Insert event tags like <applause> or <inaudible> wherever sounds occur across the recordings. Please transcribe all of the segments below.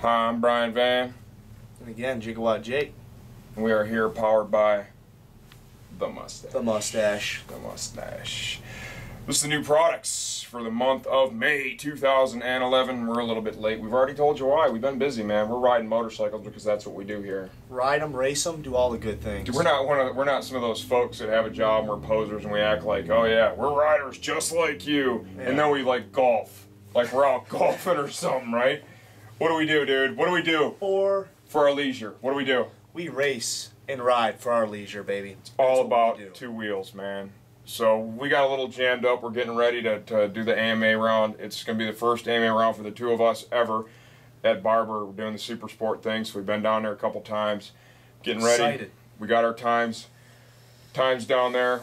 Hi, I'm Brian Van. And again, Gigawatt Jake. We are here powered by the mustache. The mustache. The mustache. This is the new products for the month of May 2011. We're a little bit late. We've already told you why. We've been busy, man. We're riding motorcycles because that's what we do here. Ride them, race them, do all the good things. We're not one of we're not some of those folks that have a job and we're posers and we act like, oh yeah, we're riders just like you, Yeah. and then we like golf, like we're out <laughs> golfing or something, right? What do we do, dude? What do we do Or for our leisure? What do we do? we race and ride for our leisure, baby. It's all about two wheels, man. So we got a little jammed up. We're getting ready to, to do the AMA round. It's going to be the first AMA round for the two of us ever at Barber. We're doing the super sport thing, so we've been down there a couple times, getting ready. Excited. We got our times, times down there.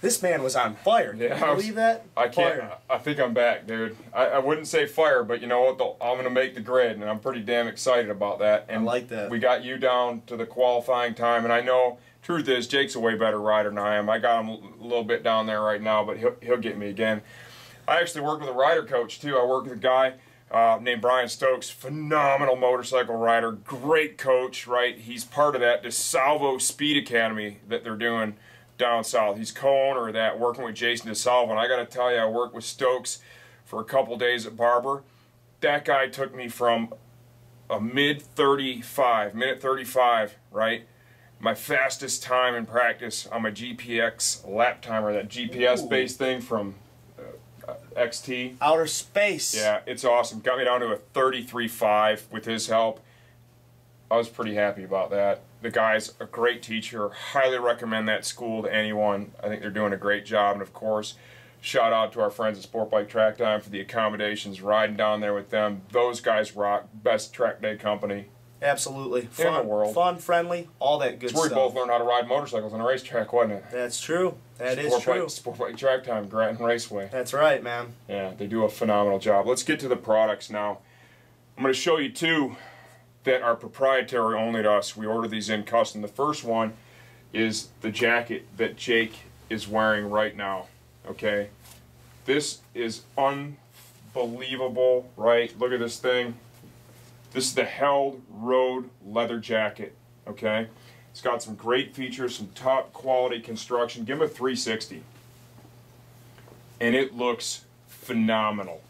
This man was on fire. Can Yeah, I you believe that? I can't. Fire. I think I'm back, dude. I, I wouldn't say fire, but you know what? though? I'm gonna make the grid, and I'm pretty damn excited about that. And like that. We got you down to the qualifying time, and I know. Truth is, Jake's a way better rider than I am. I got him a little bit down there right now, but he'll he'll get me again. I actually work with a rider coach too. I work with a guy uh, named Brian Stokes, phenomenal motorcycle rider, great coach. Right, he's part of that DiSalvo Speed Academy that they're doing down south. He's co-owner of that, working with Jason DiSalvo. And I got to tell you, I worked with Stokes for a couple days at Barber. That guy took me from a mid 35, minute 35, right? My fastest time in practice on my GPX lap timer, that GPS based thing from uh, XT. Outer space. Yeah, it's awesome. Got me down to a 33.5 with his help. I was pretty happy about that. The guy's a great teacher. Highly recommend that school to anyone. I think they're doing a great job. And of course, shout out to our friends at Sport Bike Track Time for the accommodations, riding down there with them. Those guys rock. Best track day company. Absolutely. Fun, the world. Fun, friendly, all that good It's where we stuff. both learned how to ride motorcycles on a racetrack, wasn't it? That's true. That is Sport true. Bike, Sport Bike Track Time, Grattan Raceway. That's right, man. Yeah, they do a phenomenal job. Let's get to the products now. I'm going to show you two that are proprietary only to us. We order these in custom. The first one is the jacket that Jake is wearing right now. Okay, this is unbelievable, right? Look at this thing. This is the Held Road leather jacket. Okay, it's got some great features, some top quality construction. Give him a 360 and it looks phenomenal.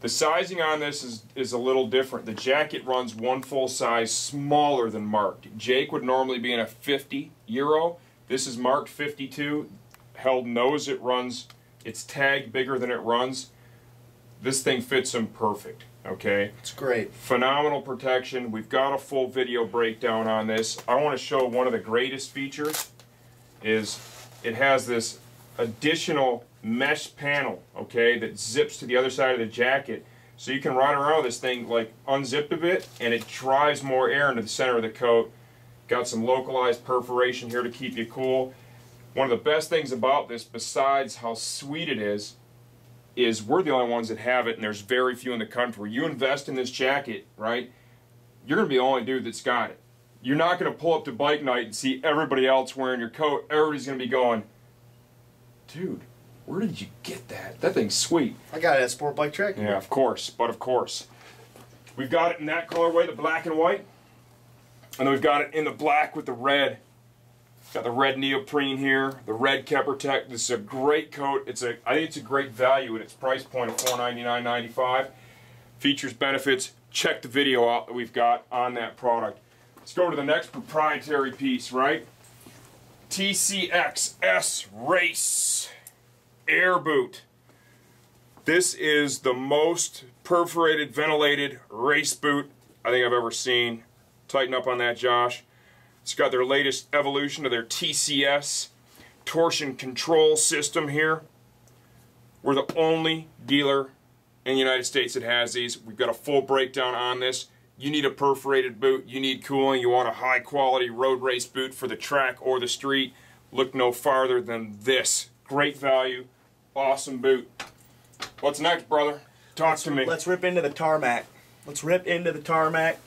The sizing on this is, is a little different. The jacket runs one full size smaller than marked. Jake would normally be in a 50 euro. This is marked 52. Held knows it runs, it's tagged bigger than it runs. This thing fits him perfect, okay? It's great. phenomenal protection. We've got a full video breakdown on this. I want to show one of the greatest features is it has this additional mesh panel, okay, that zips to the other side of the jacket. So you can ride around with this thing like unzipped a bit and it drives more air into the center of the coat. Got some localized perforation here to keep you cool. One of the best things about this, besides how sweet it is, is we're the only ones that have it, and there's very few in the country. You invest in this jacket, right? You're gonna be the only dude that's got it. You're not gonna pull up to bike night and see everybody else wearing your coat. Everybody's gonna be going, dude, where did you get that? That thing's sweet. I got it at Sport Bike Track. Yeah, of course, but of course. We've got it in that colorway, the black and white. And then we've got it in the black with the red. Got the red neoprene here, the red Tech. This is a great coat. It's a I think it's a great value at its price point of $499.95. Features, benefits, check the video out that we've got on that product. Let's go to the next proprietary piece, right? TCX S Race Air Boot. This is the most perforated, ventilated race boot I think I've ever seen. Tighten up on that, Josh. It's got their latest evolution of their TCS torsion control system here. We're the only dealer in the United States that has these. We've got a full breakdown on this. You need a perforated boot, you need cooling, you want a high quality road race boot for the track or the street. Look no farther than this. Great value, awesome boot. What's next, brother? Talk to me. Let's rip into the tarmac. Let's rip into the tarmac.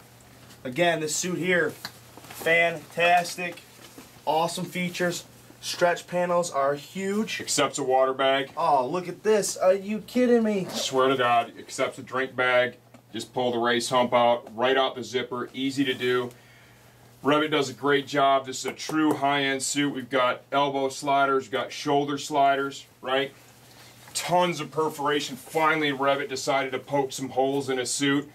Again, this suit here, fantastic. Awesome features. Stretch panels are huge. Accepts a water bag. Oh, look at this. Are you kidding me? Swear to God, accepts a drink bag. Just pull the race hump out, right out the zipper, easy to do. Rev'IT! does a great job. This is a true high-end suit. We've got elbow sliders, we've got shoulder sliders, right? Tons of perforation. Finally, Rev'IT! decided to poke some holes in a suit.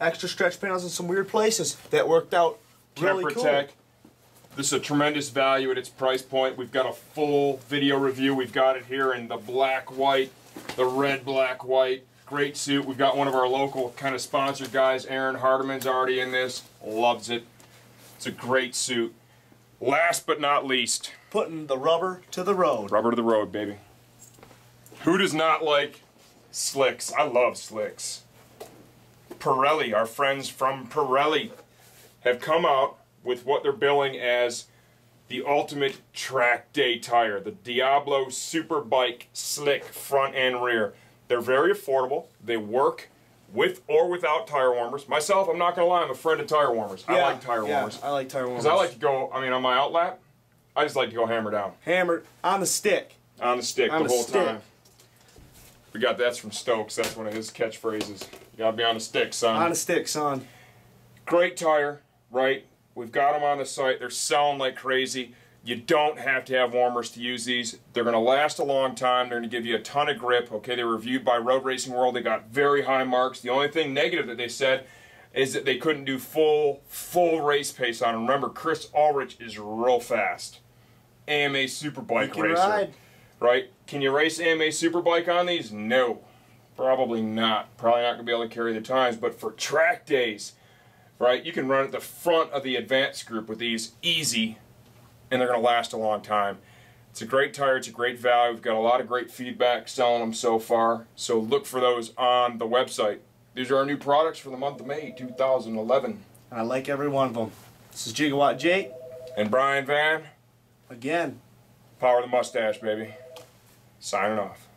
Extra stretch panels in some weird places that worked out really cool. This is a tremendous value at its price point. We've got a full video review. We've got it here in the black, white, the red, black, white. Great suit. We've got one of our local kind of sponsored guys, Aaron Hardiman's already in this. Loves it. It's a great suit. Last but not least, Putting the rubber to the road. rubber to the road, baby. Who does not like slicks? I love slicks. Pirelli, our friends from Pirelli, have come out with what they're billing as the ultimate track day tire, the Diablo Superbike Slick front and rear. They're very affordable. They work with or without tire warmers. Myself, I'm not gonna lie, I'm a friend of tire warmers. I like tire yeah, warmers I like tire warmers. because I like to go. I mean, on my outlap, I just like to go hammer down hammered on the stick. on the stick On the the whole stick. time. We got that's from Stokes. That's one of his catchphrases. You gotta be on the stick, son. On the stick, son. Great tire, right? We've got them on the site. They're selling like crazy. You don't have to have warmers to use these. They're going to last a long time. They're going to give you a ton of grip. Okay, they were reviewed by Road Racing World. They got very high marks. The only thing negative that they said is that they couldn't do full full race pace on them. Remember, Chris Ulrich is real fast. AMA Superbike racer, ride. Right? Can you race AMA Superbike on these? No, probably not. Probably not going to be able to carry the times. But for track days, right? You can run at the front of the advanced group with these easy, and they're going to last a long time. It's a great tire. It's a great value. We've got a lot of great feedback selling them so far. So look for those on the website. These are our new products for the month of May 2011. And I like every one of them. This is Gigawatt Jake. And Brian Van, Again, power the mustache, baby. Signing off.